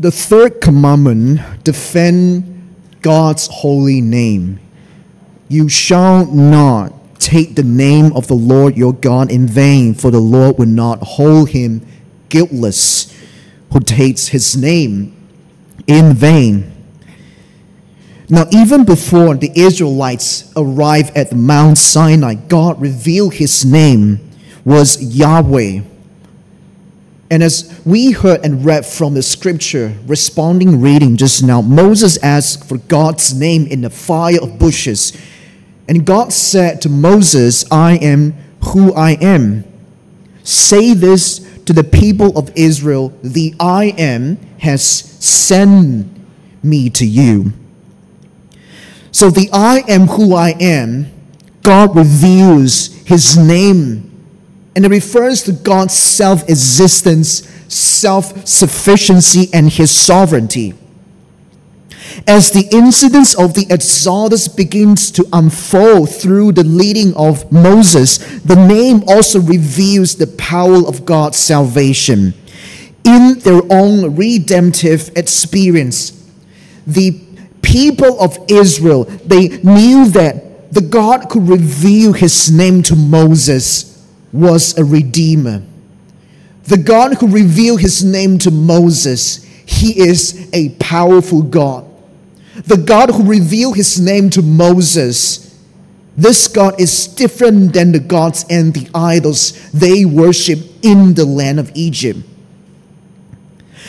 the third commandment defend God's holy name. You shall not take the name of the Lord your God in vain, for the Lord will not hold him guiltless who takes his name in vain. Now, even before the Israelites arrived at Mount Sinai, God revealed his name was Yahweh. And as we heard and read from the scripture, responding reading just now, Moses asked for God's name in the fire of bushes. And God said to Moses, I am who I am. Say this to the people of Israel The I am has sent me to you. So the I am who I am, God reveals his name and it refers to God's self existence, self sufficiency, and his sovereignty. As the incidents of the Exodus begins to unfold through the leading of Moses, the name also reveals the power of God's salvation. In their own redemptive experience, the people of Israel, they knew that the God could reveal his name to Moses was a redeemer. The God who revealed his name to Moses, he is a powerful God. The God who revealed his name to Moses, this God is different than the gods and the idols they worship in the land of Egypt.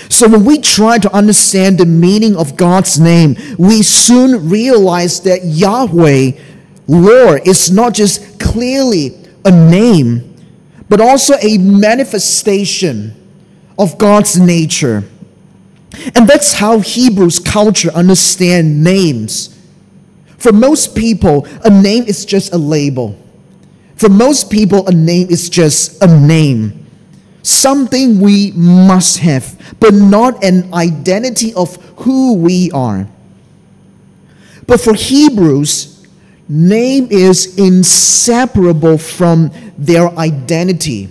So when we try to understand the meaning of God's name, we soon realize that Yahweh, Lord, is not just clearly a name, but also a manifestation of God's nature. And that's how Hebrews culture understand names. For most people, a name is just a label. For most people, a name is just a name. Something we must have, but not an identity of who we are. But for Hebrews, name is inseparable from their identity.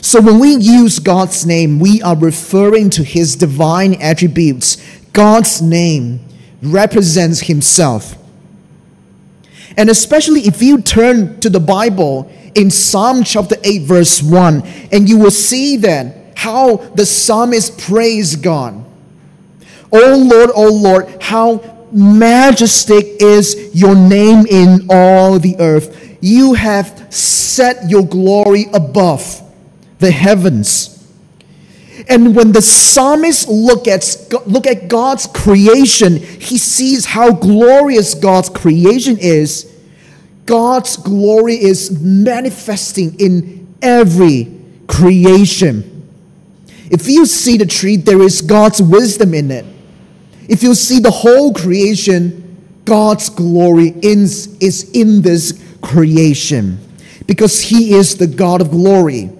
So when we use God's name, we are referring to his divine attributes. God's name represents himself. And especially if you turn to the Bible in Psalm chapter 8, verse 1, and you will see that how the psalmist praised God. Oh Lord, oh Lord, how majestic is your name in all the earth. You have set your glory above the heavens. And when the psalmist look at, look at God's creation, he sees how glorious God's creation is. God's glory is manifesting in every creation. If you see the tree, there is God's wisdom in it. If you see the whole creation, God's glory is, in this creation because He is the God of glory.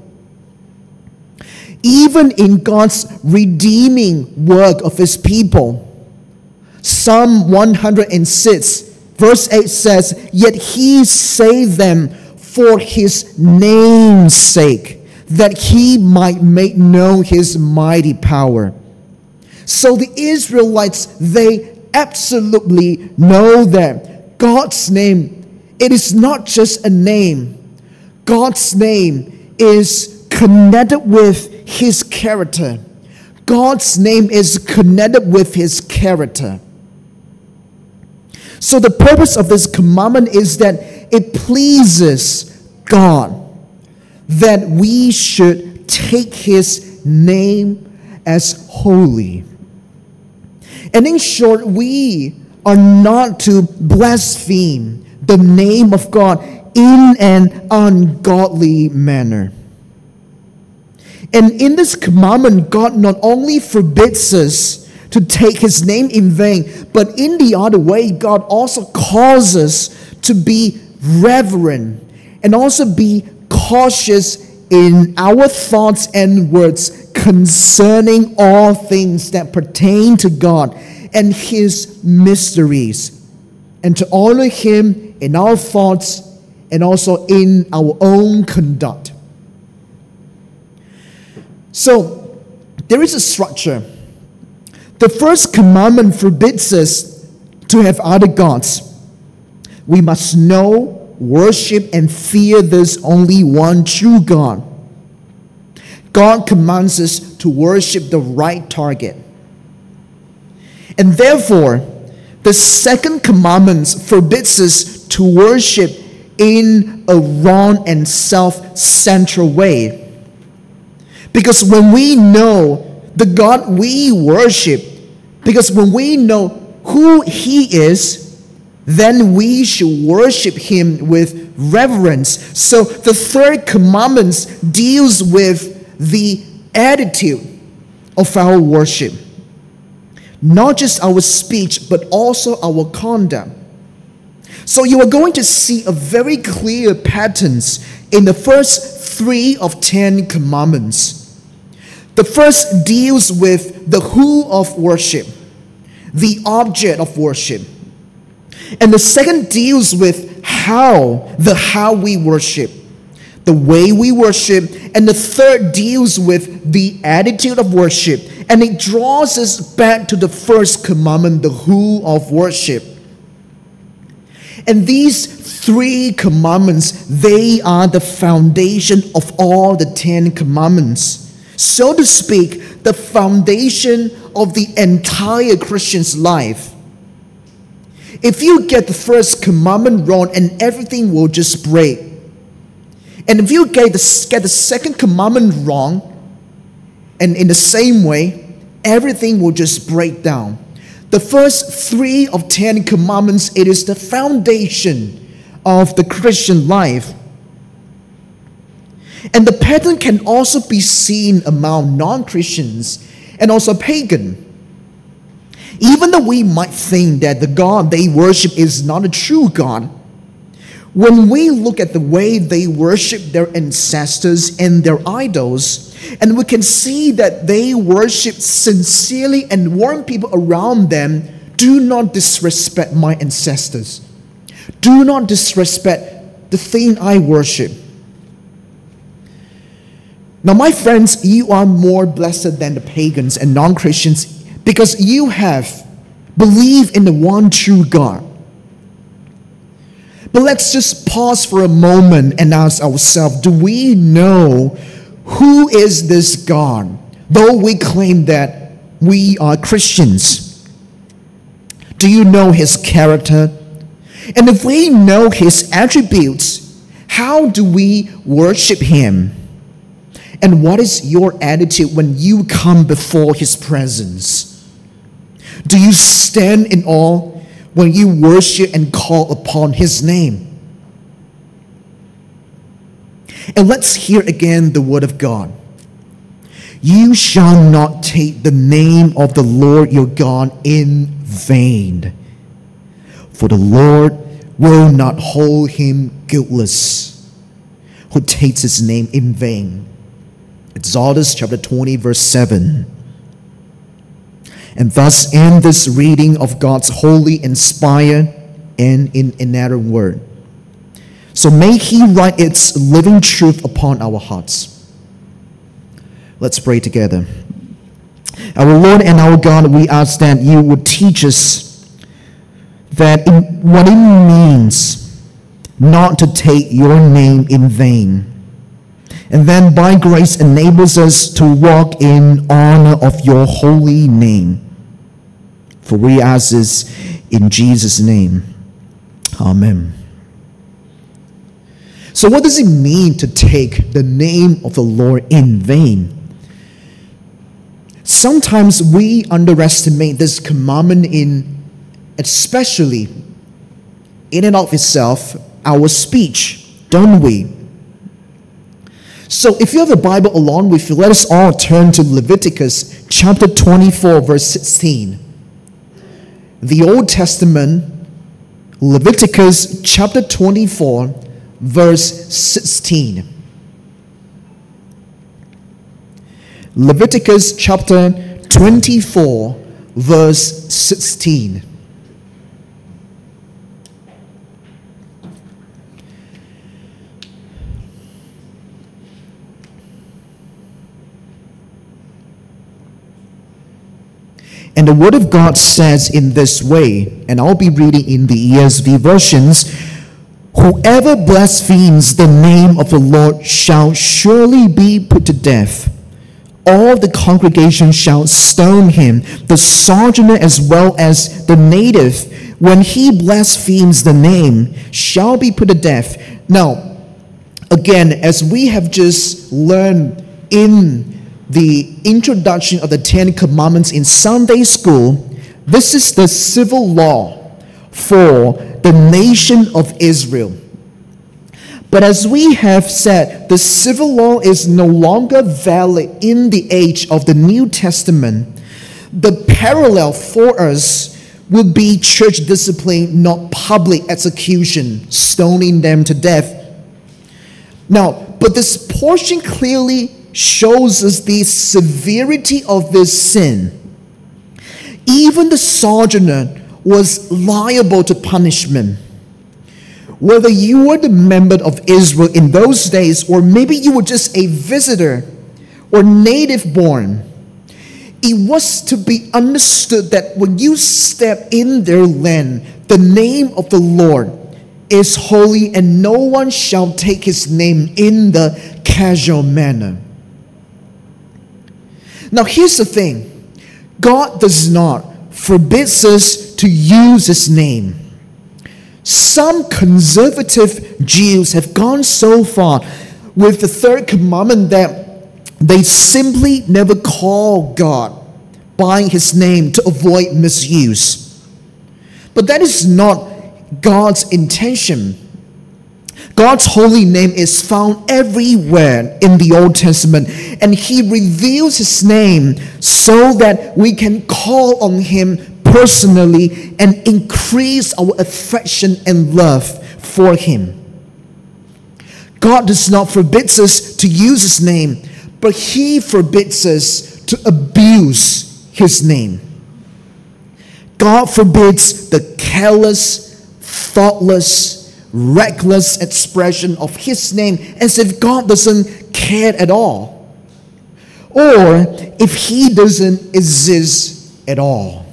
Even in God's redeeming work of His people, Psalm 106, verse 8 says, Yet He saved them for His name's sake, that He might make known His mighty power. So the Israelites, they absolutely know that God's name, it is not just a name. God's name is connected with his character. God's name is connected with his character. So the purpose of this commandment is that it pleases God that we should take his name as holy. And in short, we are not to blaspheme the name of God in an ungodly manner. And in this commandment, God not only forbids us to take his name in vain, but in the other way, God also calls us to be reverent and also be cautious in our thoughts and words concerning all things that pertain to God and His mysteries, and to honor Him in our thoughts and also in our own conduct. So, There is a structure. The first commandment forbids us to have other gods. We must know, worship, and fear this only one true God. God commands us to worship the right target. And therefore, the second commandment forbids us to worship in a wrong and self centered way. Because when we know the God we worship, because when we know who He is, then we should worship Him with reverence. So the third commandment deals with the attitude of our worship. Not just our speech, but also our conduct. So you are going to see a very clear patterns in the first three of Ten Commandments. The first deals with the who of worship, the object of worship. And the second deals with how, the how we worship, the way we worship. And the third deals with the attitude of worship. And it draws us back to the first commandment, the who of worship. And these three commandments, they are the foundation of all the Ten Commandments so to speak, the foundation of the entire Christian's life. If you get the first commandment wrong, and everything will just break. And if you get the, get the second commandment wrong, and in the same way, everything will just break down. The first three of Ten Commandments, it is the foundation of the Christian life. And the pattern can also be seen among non Christians and also pagan. Even though we might think that the God they worship is not a true God, when we look at the way they worship their ancestors and their idols, and we can see that they worship sincerely and warn people around them do not disrespect my ancestors, do not disrespect the thing I worship. Now, my friends, you are more blessed than the pagans and non Christians because you have believed in the one true God. But let's just pause for a moment and ask ourselves do we know who is this God, though we claim that we are Christians? Do you know his character? And if we know his attributes, how do we worship him? And what is your attitude when you come before His presence? Do you stand in awe when you worship and call upon His name? And let's hear again the word of God. You shall not take the name of the Lord your God in vain, for the Lord will not hold him guiltless who takes his name in vain. Exodus chapter 20, verse 7. And thus, in this reading of God's holy, inspired, and in inerrant word. So may He write its living truth upon our hearts. Let's pray together. Our Lord and our God, we ask that you would teach us that in, what it means not to take your name in vain and then by grace enables us to walk in honor of your holy name. For we ask this in Jesus' name. Amen. So, what does it mean to take the name of the Lord in vain? Sometimes we underestimate this commandment in, especially in and of itself, our speech, don't we? So if you have the Bible along with you, let us all turn to Leviticus chapter 24, verse 16. The Old Testament, Leviticus chapter 24, verse 16. Leviticus chapter 24, verse 16. And the Word of God says in this way, and I'll be reading in the ESV versions Whoever blasphemes the name of the Lord shall surely be put to death. All the congregation shall stone him, the sojourner as well as the native, when he blasphemes the name, shall be put to death. Now, again, as we have just learned in the introduction of the Ten Commandments in Sunday school, this is the civil law for the nation of Israel. But as we have said, the civil law is no longer valid in the age of the New Testament. The parallel for us would be church discipline, not public execution, stoning them to death. Now, but this portion clearly shows us the severity of this sin. Even the sojourner was liable to punishment. Whether you were the member of Israel in those days, or maybe you were just a visitor or native born, it was to be understood that when you step in their land, the name of the Lord is holy, and no one shall take his name in the casual manner. Now, here's the thing God does not forbid us to use his name. Some conservative Jews have gone so far with the third commandment that they simply never call God by his name to avoid misuse. But that is not God's intention. God's holy name is found everywhere in the Old Testament, and He reveals His name so that we can call on Him personally and increase our affection and love for Him. God does not forbid us to use His name, but He forbids us to abuse His name. God forbids the careless, thoughtless, reckless expression of his name as if God doesn't care at all. Or if he doesn't exist at all.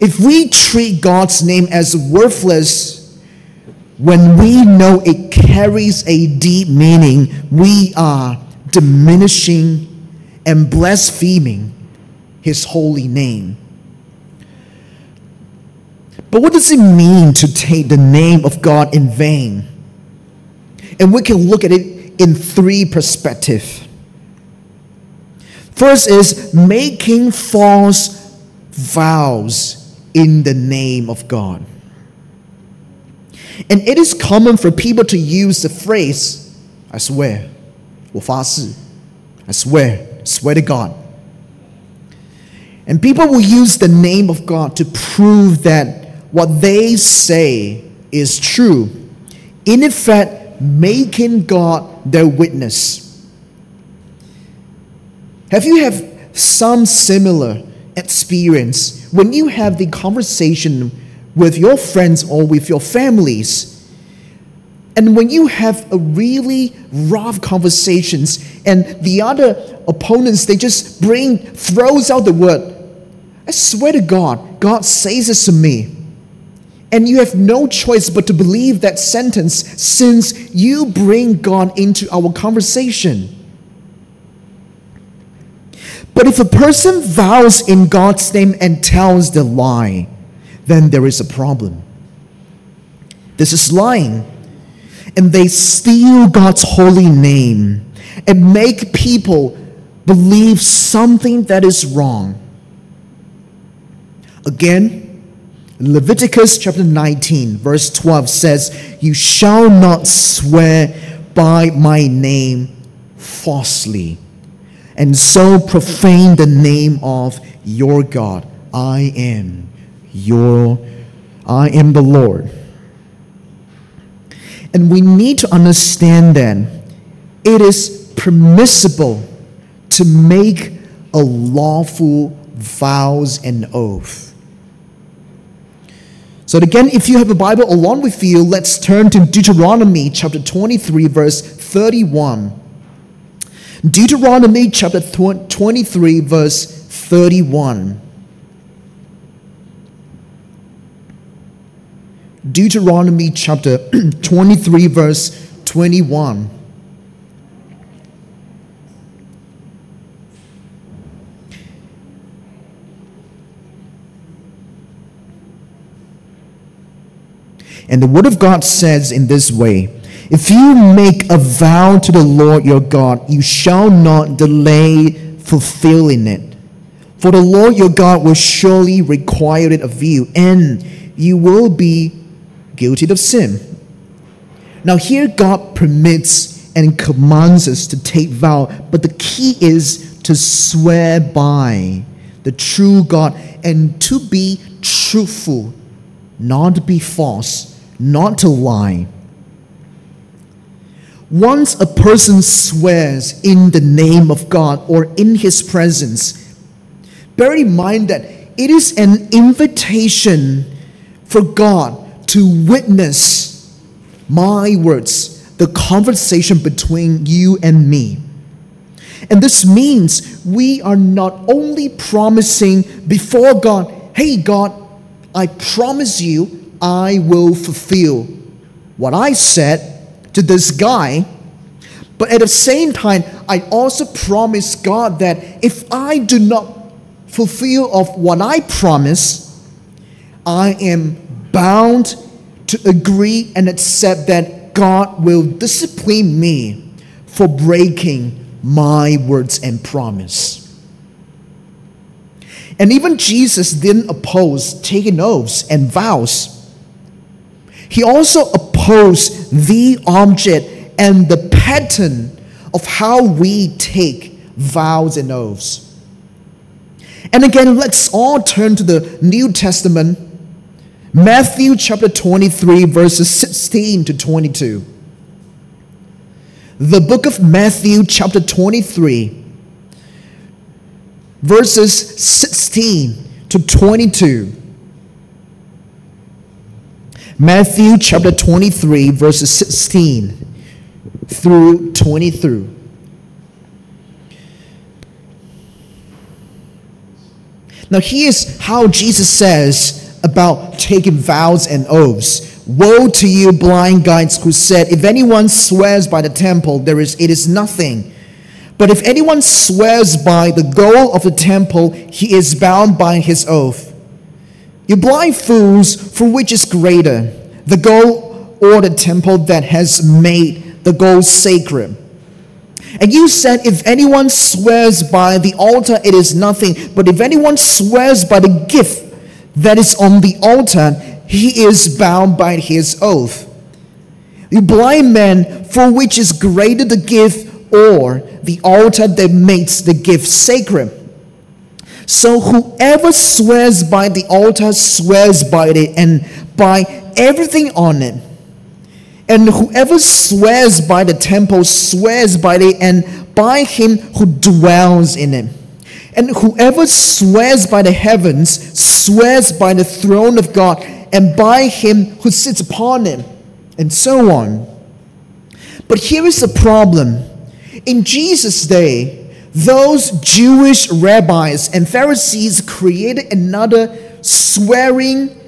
If we treat God's name as worthless when we know it carries a deep meaning, we are diminishing and blaspheming his holy name. But what does it mean to take the name of God in vain? And we can look at it in three perspectives. First is making false vows in the name of God. And it is common for people to use the phrase, I swear, 我发誓, I swear, swear to God. And people will use the name of God to prove that what they say is true, in effect, making God their witness. Have you have some similar experience when you have the conversation with your friends or with your families? And when you have a really rough conversations and the other opponents they just bring throws out the word, I swear to God, God says this to me. And you have no choice but to believe that sentence since you bring God into our conversation. But if a person vows in God's name and tells the lie, then there is a problem. This is lying. And they steal God's holy name and make people believe something that is wrong. Again, Leviticus chapter 19, verse 12 says, You shall not swear by my name falsely, and so profane the name of your God. I am your, I am the Lord. And we need to understand then it is permissible to make a lawful vows and oath. So, again, if you have a Bible along with you, let's turn to Deuteronomy chapter 23, verse 31. Deuteronomy chapter 23, verse 31. Deuteronomy chapter 23, verse 21. And the word of God says in this way If you make a vow to the Lord your God, you shall not delay fulfilling it. For the Lord your God will surely require it of you, and you will be guilty of sin. Now, here God permits and commands us to take vow, but the key is to swear by the true God and to be truthful, not be false, not to lie. Once a person swears in the name of God or in his presence, bear in mind that it is an invitation for God to witness my words, the conversation between you and me. And this means we are not only promising before God, hey, God, I promise you I will fulfill what I said to this guy. But at the same time, I also promise God that if I do not fulfill of what I promise, I am bound to agree and accept that God will discipline me for breaking my words and promise. And even Jesus didn't oppose taking oaths and vows. He also opposed the object and the pattern of how we take vows and oaths. And again, let's all turn to the New Testament Matthew chapter 23, verses 16 to 22. The book of Matthew, chapter 23, verses 16 to 22. Matthew chapter 23, verses 16 through 23. Now, here's how Jesus says about taking vows and oaths. Woe to you, blind guides, who said, If anyone swears by the temple, there is, it is nothing. But if anyone swears by the goal of the temple, he is bound by his oath. You blind fools, for which is greater, the goal or the temple that has made the goal sacred? And you said, If anyone swears by the altar, it is nothing. But if anyone swears by the gift that is on the altar, he is bound by his oath. You blind man, for which is greater the gift, or the altar that makes the gift sacred. So whoever swears by the altar swears by it and by everything on it. And whoever swears by the temple swears by it and by him who dwells in it. And whoever swears by the heavens swears by the throne of God and by him who sits upon him, and so on. But here is the problem. In Jesus' day, those Jewish rabbis and Pharisees created another swearing,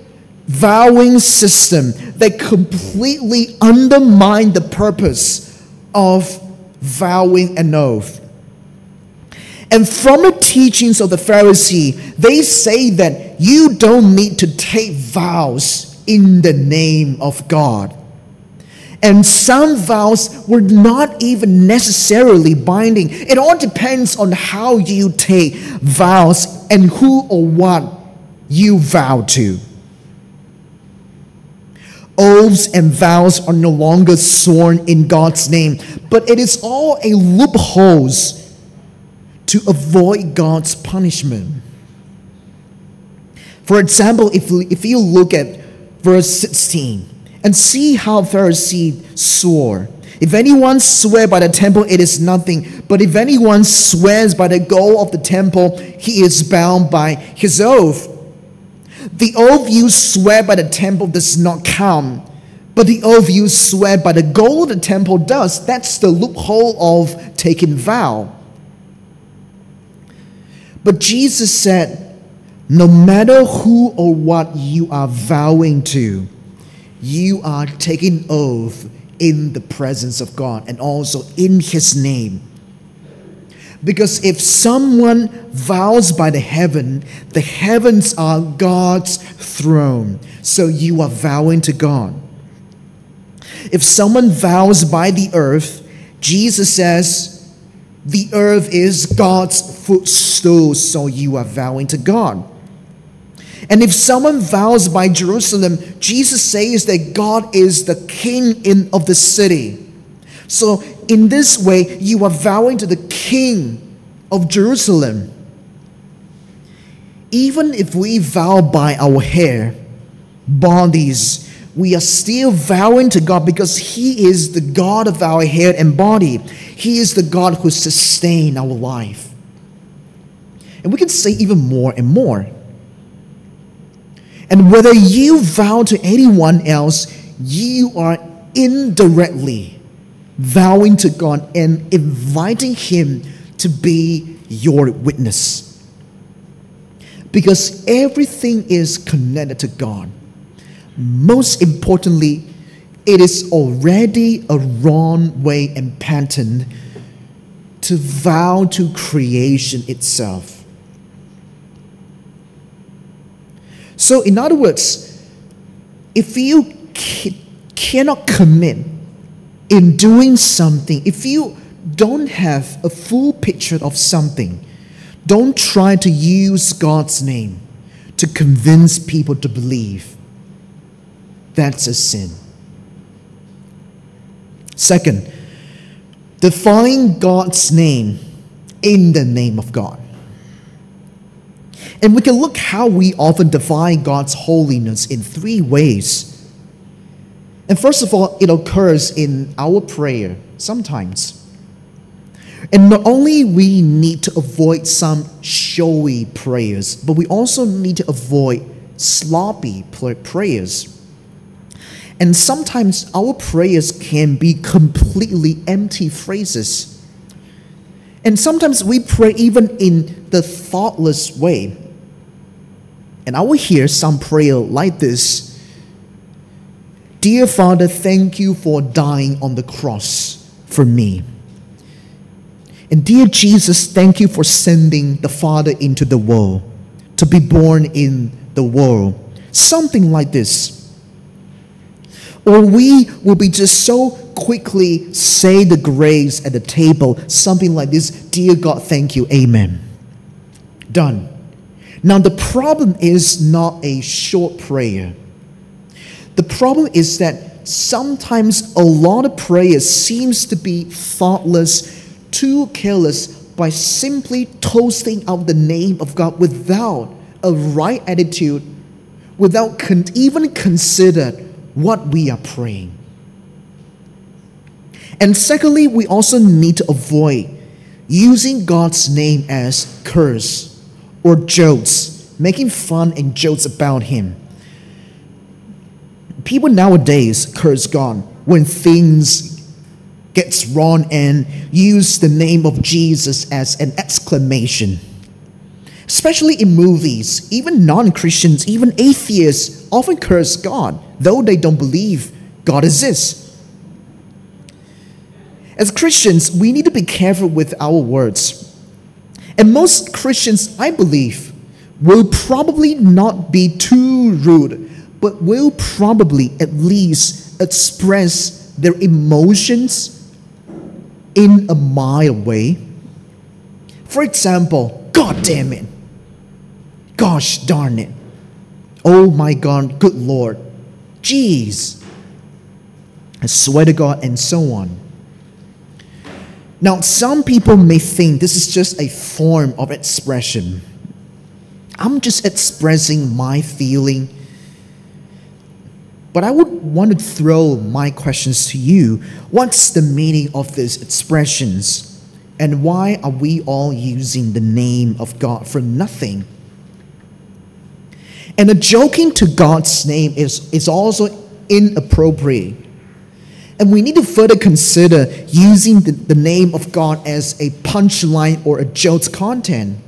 vowing system that completely undermined the purpose of vowing an oath. And from the teachings of the Pharisee, they say that you don't need to take vows in the name of God. And some vows were not even necessarily binding. It all depends on how you take vows and who or what you vow to. Oaths and vows are no longer sworn in God's name, but it is all a loopholes to avoid God's punishment. For example, if, if you look at verse 16 and see how Pharisee swore. If anyone swear by the temple, it is nothing. But if anyone swears by the goal of the temple, he is bound by his oath. The oath you swear by the temple does not count, but the oath you swear by the goal of the temple does. That's the loophole of taking vow. But Jesus said, no matter who or what you are vowing to, you are taking oath in the presence of God and also in His name. Because if someone vows by the heaven, the heavens are God's throne. So you are vowing to God. If someone vows by the earth, Jesus says, the earth is God's footstool, so you are vowing to God. And if someone vows by Jerusalem, Jesus says that God is the king in, of the city. So, in this way, you are vowing to the king of Jerusalem. Even if we vow by our hair, bodies, we are still vowing to God because He is the God of our head and body. He is the God who sustains our life. And we can say even more and more. And whether you vow to anyone else, you are indirectly vowing to God and inviting Him to be your witness. Because everything is connected to God. Most importantly, it is already a wrong way and pattern to vow to creation itself. So, in other words, if you cannot commit in doing something, if you don't have a full picture of something, don't try to use God's name to convince people to believe. That's a sin. Second, define God's name in the name of God. And we can look how we often define God's holiness in three ways. And first of all, it occurs in our prayer sometimes. And not only we need to avoid some showy prayers, but we also need to avoid sloppy prayers. And sometimes our prayers can be completely empty phrases. And sometimes we pray even in the thoughtless way. And I will hear some prayer like this Dear Father, thank you for dying on the cross for me. And dear Jesus, thank you for sending the Father into the world to be born in the world. Something like this. Or we will be just so quickly say the grace at the table, something like this Dear God, thank you, amen. Done. Now, the problem is not a short prayer. The problem is that sometimes a lot of prayer seems to be thoughtless, too careless by simply toasting out the name of God without a right attitude, without con- even consider what we are praying. And secondly, we also need to avoid using God's name as curse or jokes, making fun and jokes about him. People nowadays curse God when things gets wrong and use the name of Jesus as an exclamation. Especially in movies, even non-Christians, even atheists often curse God, though they don't believe God exists. As Christians, we need to be careful with our words and most Christians, I believe, will probably not be too rude, but will probably at least express their emotions in a mild way. For example, God damn it. Gosh darn it. Oh my God, good Lord. Jeez. I swear to God, and so on. Now, some people may think this is just a form of expression. I'm just expressing my feeling. But I would want to throw my questions to you. What's the meaning of these expressions? And why are we all using the name of God for nothing? And a joking to God's name is, is also inappropriate. And we need to further consider using the, the name of God as a punchline or a joke's content.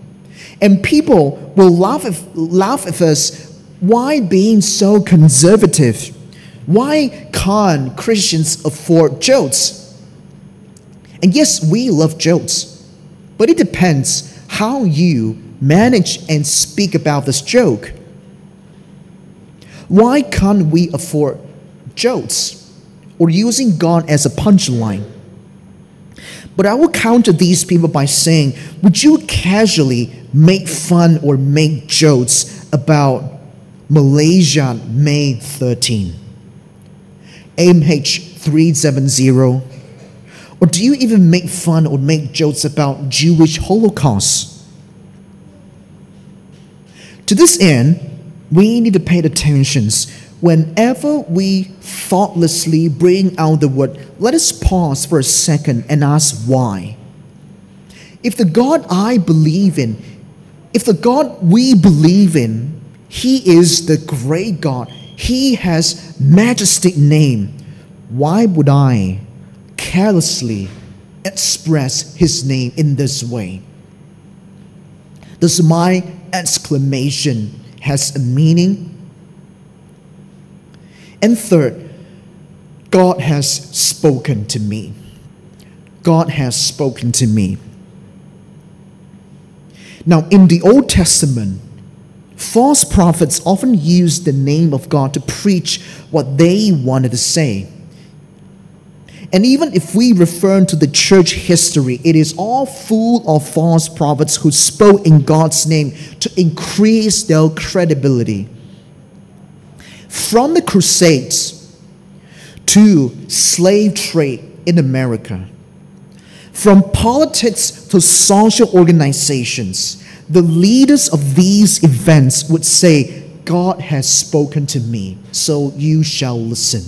And people will laugh at, laugh at us. Why being so conservative? Why can't Christians afford jokes? And yes, we love jokes, but it depends how you manage and speak about this joke. Why can't we afford jokes or using God as a punchline? But I will counter these people by saying, would you casually make fun or make jokes about Malaysia May 13? AMH 370? Or do you even make fun or make jokes about Jewish Holocaust? To this end, we need to pay attention. Whenever we thoughtlessly bring out the word, let us pause for a second and ask why. If the God I believe in, if the God we believe in, He is the great God, He has majestic name, why would I carelessly express His name in this way? Does my exclamation has a meaning. And third, God has spoken to me. God has spoken to me. Now, in the Old Testament, false prophets often used the name of God to preach what they wanted to say. And even if we refer to the church history, it is all full of false prophets who spoke in God's name to increase their credibility. From the Crusades to slave trade in America, from politics to social organizations, the leaders of these events would say, God has spoken to me, so you shall listen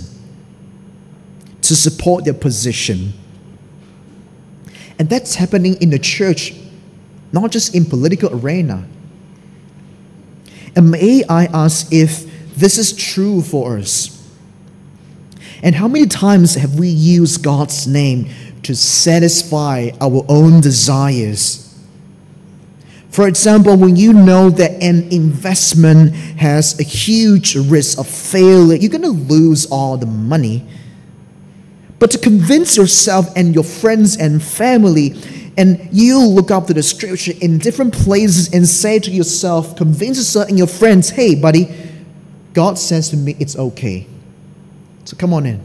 to support their position. And that's happening in the church, not just in political arena. And may I ask if this is true for us? And how many times have we used God's name to satisfy our own desires? For example, when you know that an investment has a huge risk of failure, you're going to lose all the money but to convince yourself and your friends and family, and you look up to the scripture in different places and say to yourself, convince yourself and your friends, hey, buddy, God says to me it's okay. So come on in.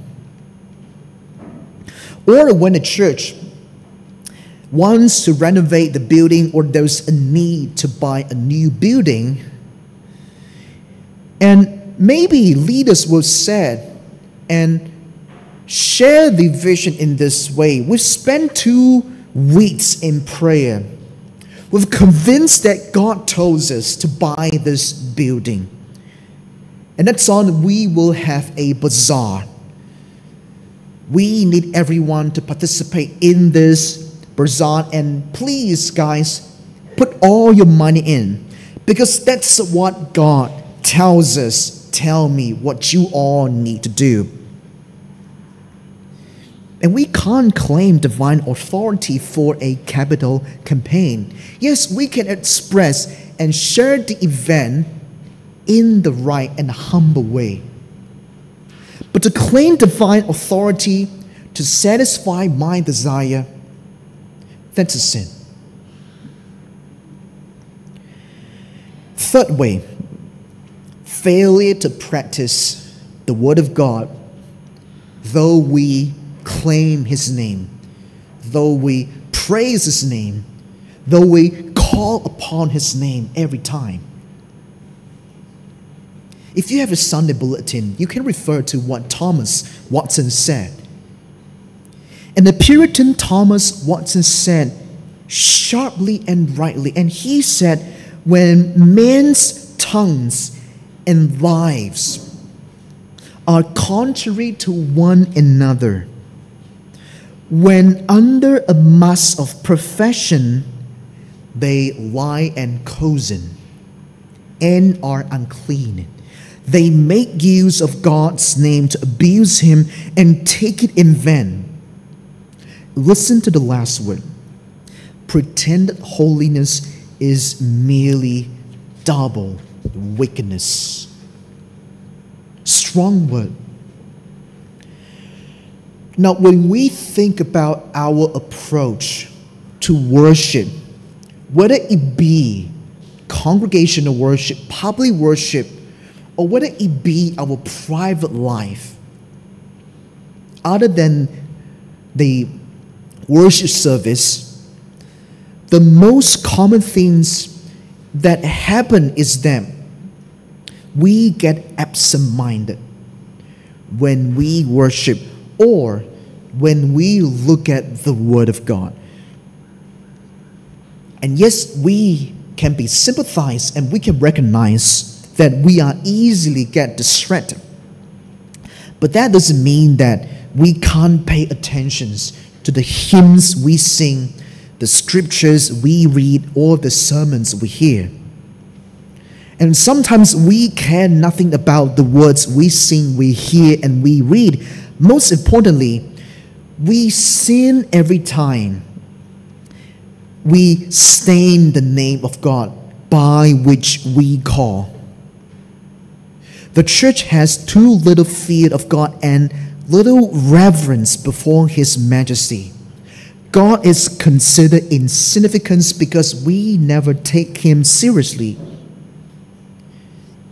Or when a church wants to renovate the building or there's a need to buy a new building, and maybe leaders will say, and share the vision in this way. We've spent two weeks in prayer. We've convinced that God told us to buy this building. And that's on we will have a bazaar. We need everyone to participate in this bazaar. And please, guys, put all your money in. Because that's what God tells us. Tell me what you all need to do. And we can't claim divine authority for a capital campaign. Yes, we can express and share the event in the right and humble way. But to claim divine authority to satisfy my desire, that's a sin. Third way, failure to practice the Word of God, though we claim his name, though we praise his name, though we call upon his name every time. If you have a Sunday bulletin, you can refer to what Thomas Watson said. And the Puritan Thomas Watson said sharply and rightly, and he said, when men's tongues and lives are contrary to one another, when under a mask of profession they lie and cozen and are unclean. They make use of God's name to abuse him and take it in vain. Listen to the last word. Pretended holiness is merely double wickedness. Strong word. Now, when we think about our approach to worship, whether it be congregational worship, public worship, or whether it be our private life, other than the worship service, the most common things that happen is that we get absent minded when we worship or when we look at the Word of God. And yes, we can be sympathized and we can recognize that we are easily get distracted. But that doesn't mean that we can't pay attention to the hymns we sing, the scriptures we read, or the sermons we hear. And sometimes we care nothing about the words we sing, we hear, and we read. Most importantly, we sin every time we stain the name of God by which we call. The church has too little fear of God and little reverence before His majesty. God is considered insignificant because we never take Him seriously.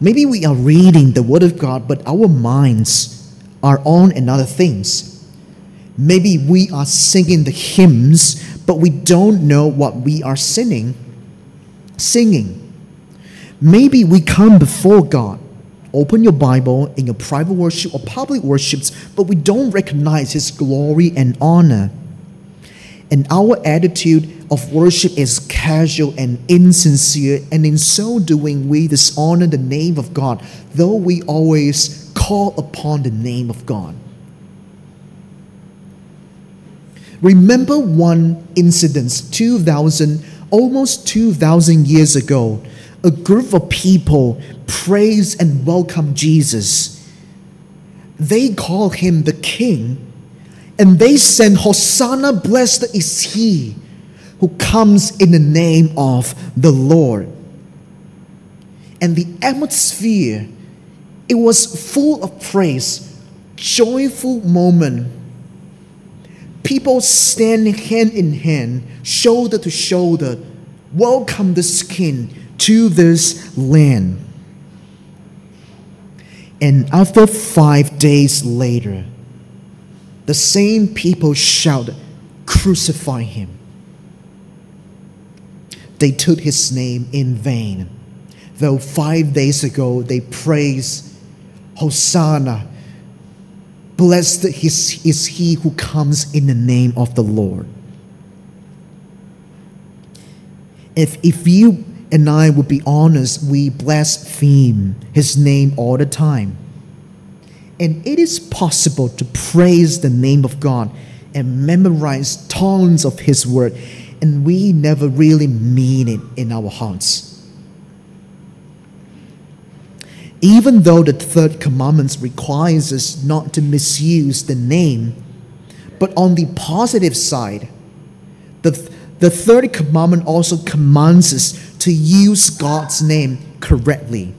Maybe we are reading the Word of God, but our minds are on another things. Maybe we are singing the hymns, but we don't know what we are singing. Singing. Maybe we come before God, open your Bible in your private worship or public worships, but we don't recognize His glory and honor. And our attitude of worship is casual and insincere, and in so doing, we dishonor the name of God, though we always call upon the name of God. Remember one incident 2000 almost 2000 years ago a group of people praise and welcome Jesus. They call him the king and they send Hosanna blessed is he who comes in the name of the Lord. And the atmosphere it was full of praise, joyful moment People stand hand in hand, shoulder to shoulder, welcome this king to this land. And after five days later, the same people shouted, Crucify him. They took his name in vain, though five days ago they praised Hosanna Blessed is he who comes in the name of the Lord. If, if you and I would be honest, we blaspheme his name all the time. And it is possible to praise the name of God and memorize tons of his word, and we never really mean it in our hearts. even though the third commandment requires us not to misuse the name, but on the positive side, the, the third commandment also commands us to use God's name correctly.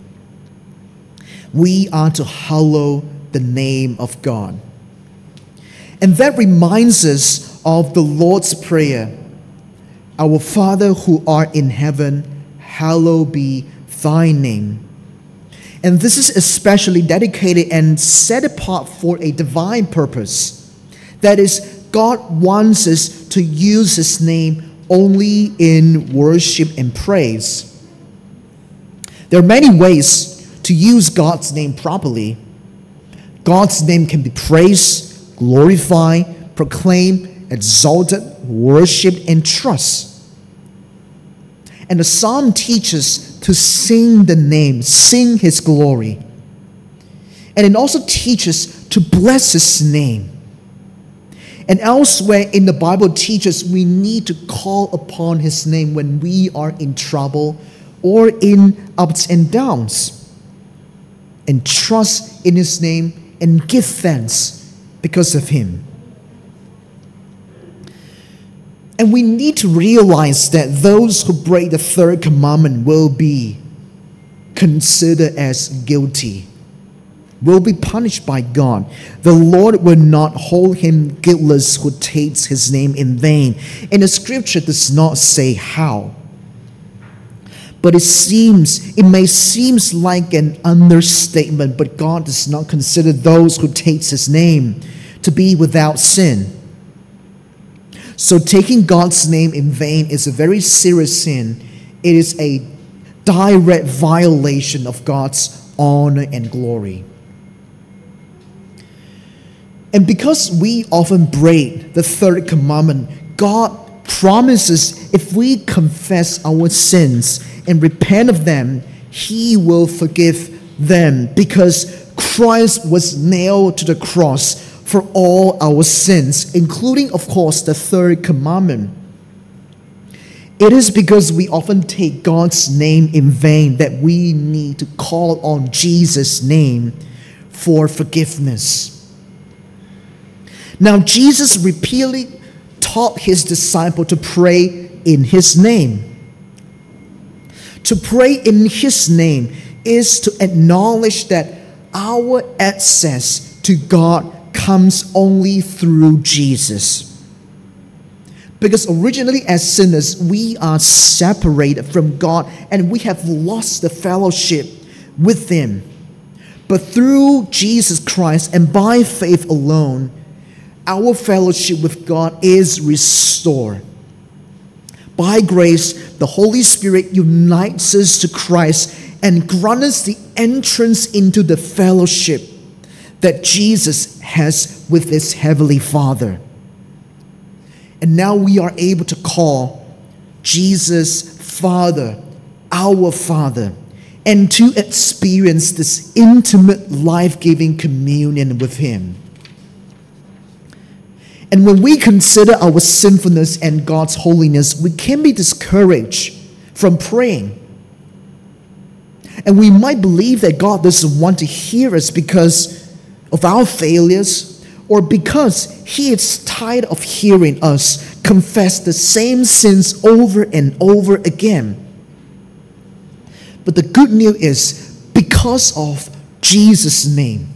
We are to hallow the name of God. And that reminds us of the Lord's Prayer Our Father who art in heaven, hallowed be thy name. And this is especially dedicated and set apart for a divine purpose. That is, God wants us to use His name only in worship and praise. There are many ways to use God's name properly. God's name can be praised, glorified, proclaimed, exalted, worshiped, and trusted. And the psalm teaches to sing the name, sing his glory. And it also teaches to bless his name. And elsewhere in the Bible teaches we need to call upon his name when we are in trouble or in ups and downs. And trust in his name and give thanks because of him. And we need to realize that those who break the third commandment will be considered as guilty, will be punished by God. The Lord will not hold him guiltless who takes his name in vain. And the scripture does not say how. But it seems, it may seem like an understatement, but God does not consider those who takes his name to be without sin. So taking God's name in vain is a very serious sin. It is a direct violation of God's honor and glory. And because we often break the third commandment, God promises if we confess our sins and repent of them, He will forgive them because Christ was nailed to the cross for all our sins, including, of course, the third commandment. It is because we often take God's name in vain that we need to call on Jesus' name for forgiveness. Now, Jesus repeatedly taught his disciple to pray in his name. To pray in his name is to acknowledge that our access to God comes only through Jesus. Because originally, as sinners, we are separated from God and we have lost the fellowship with Him. But through Jesus Christ and by faith alone, our fellowship with God is restored. By grace, the Holy Spirit unites us to Christ and grants us the entrance into the fellowship that Jesus has with his heavenly Father. And now we are able to call Jesus Father, our Father, and to experience this intimate, life giving communion with Him. And when we consider our sinfulness and God's holiness, we can be discouraged from praying. And we might believe that God doesn't want to hear us because of our failures or because He is tired of hearing us confess the same sins over and over again. But the good news is because of Jesus' name,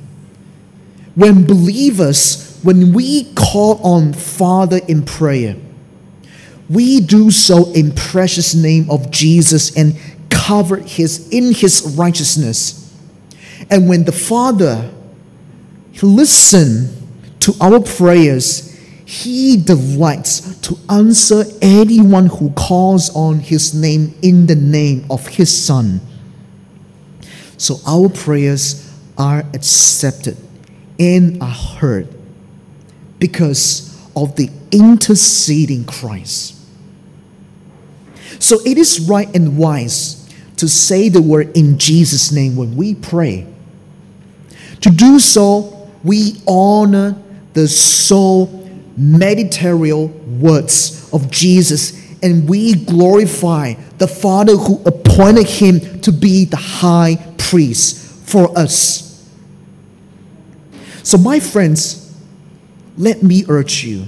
when believers when we call on Father in prayer, we do so in precious name of Jesus and cover his in his righteousness. And when the Father listens to our prayers, he delights to answer anyone who calls on his name in the name of his Son. So our prayers are accepted and are heard because of the interceding Christ. So it is right and wise to say the word in Jesus' name when we pray. To do so, we honor the sole mediatorial words of Jesus and we glorify the Father who appointed him to be the high priest for us. So, my friends, let me urge you.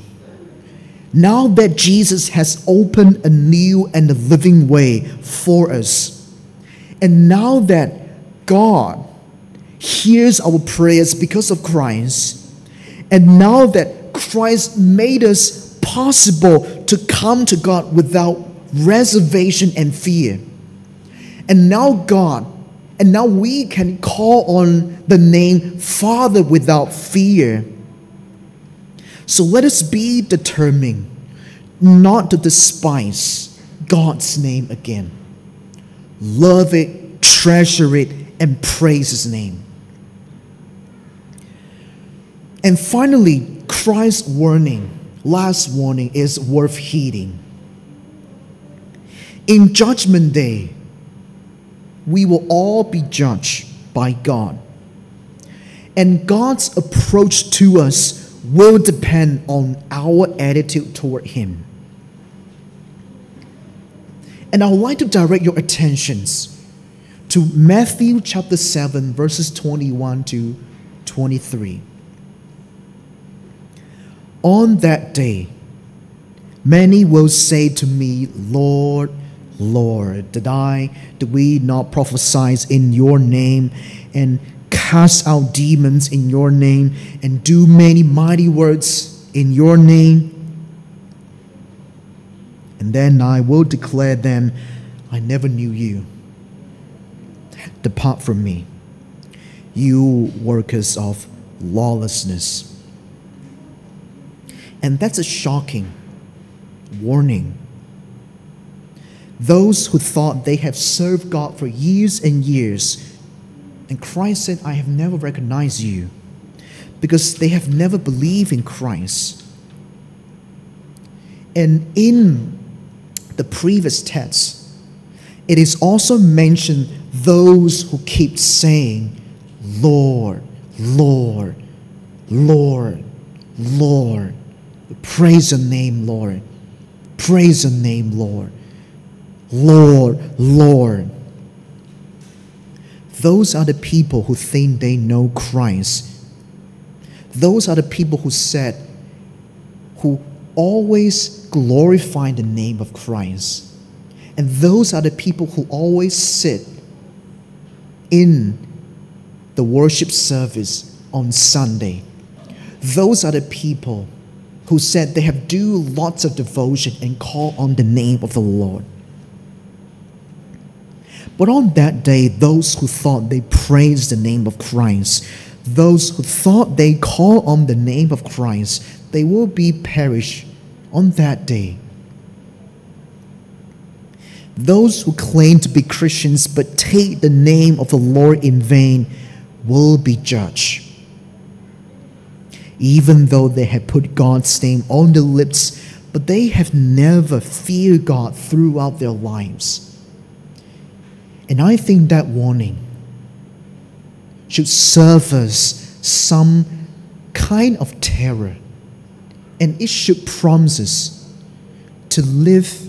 Now that Jesus has opened a new and a living way for us, and now that God hears our prayers because of Christ, and now that Christ made us possible to come to God without reservation and fear, and now God, and now we can call on the name Father without fear so let us be determined not to despise God's name again. Love it, treasure it, and praise His name. And finally, Christ's warning, last warning, is worth heeding. In Judgment Day, we will all be judged by God. And God's approach to us will depend on our attitude toward Him. And I would like to direct your attentions to Matthew chapter 7, verses 21 to 23. On that day, Many will say to me, Lord, Lord, did I, did we not prophesy in your name and cast out demons in your name and do many mighty works in your name? And then I will declare them, I never knew you. Depart from me, you workers of lawlessness. And that's a shocking warning. Those who thought they have served God for years and years, and Christ said, I have never recognized you, because they have never believed in Christ. And in the previous text, it is also mentioned those who keep saying, Lord, Lord, Lord, Lord. Praise your name, Lord. Praise your name, Lord. Lord, Lord. Those are the people who think they know Christ. Those are the people who said, who always glorify the name of Christ. And those are the people who always sit in the worship service on Sunday. Those are the people who said they have do lots of devotion and call on the name of the Lord. But on that day, those who thought they praised the name of Christ, those who thought they call on the name of Christ, they will be perished on that day. Those who claim to be Christians but take the name of the Lord in vain will be judged. Even though they have put God's name on their lips, but they have never feared God throughout their lives. And I think that warning should serve us some kind of terror, and it should prompt us to live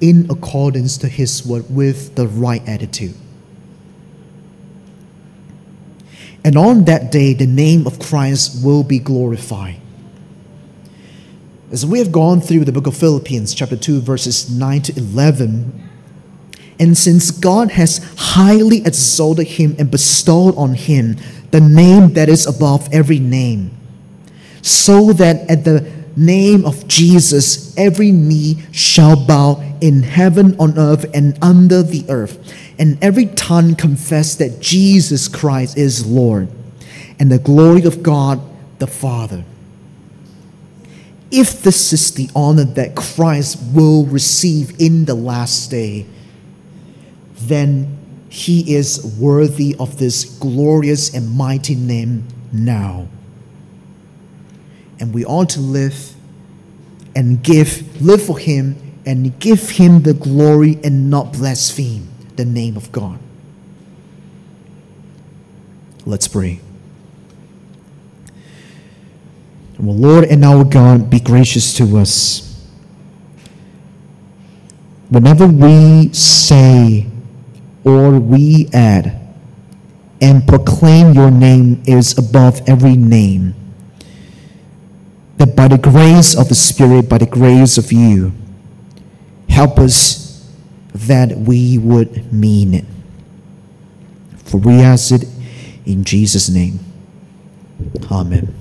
in accordance to His word with the right attitude. And on that day, the name of Christ will be glorified. As we have gone through the book of Philippians, chapter 2, verses 9 to 11, and since God has highly exalted him and bestowed on him the name that is above every name, so that at the name of Jesus every knee shall bow in heaven, on earth, and under the earth and every tongue confess that Jesus Christ is Lord, and the glory of God the Father. If this is the honor that Christ will receive in the last day, then he is worthy of this glorious and mighty name now. And we ought to live and give, live for him and give him the glory and not blaspheme the name of God. Let's pray. Will Lord and our God be gracious to us. Whenever we say or we add and proclaim your name is above every name, that by the grace of the Spirit, by the grace of you, help us that we would mean it. For we ask it in Jesus' name. Amen.